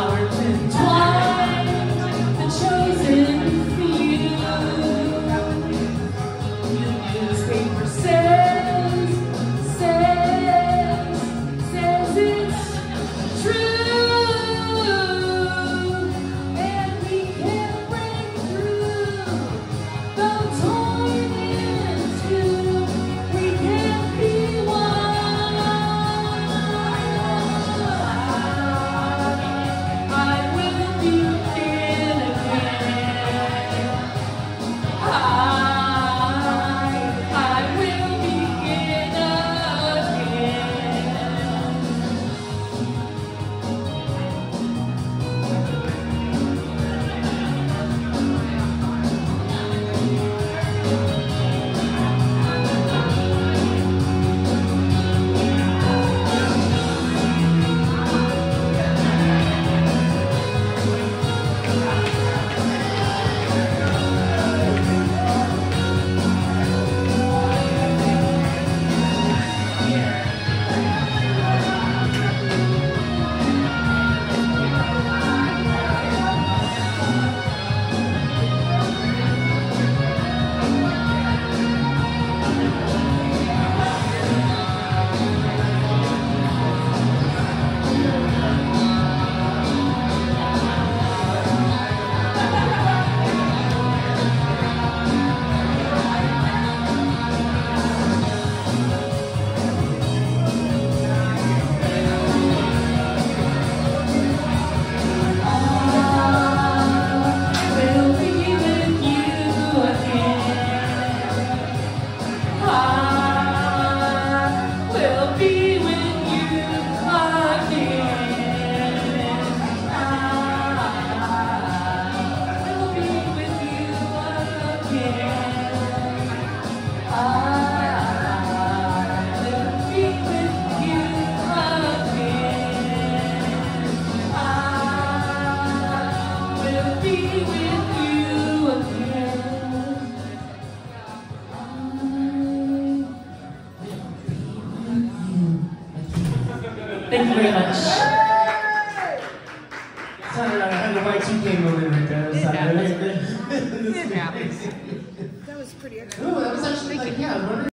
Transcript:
Waterton Twilight. Very much. Sounded like I had the Y2K moment right there. It happens. It It happens. That was pretty Ooh, that was actually like, yeah, I was wondering